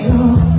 so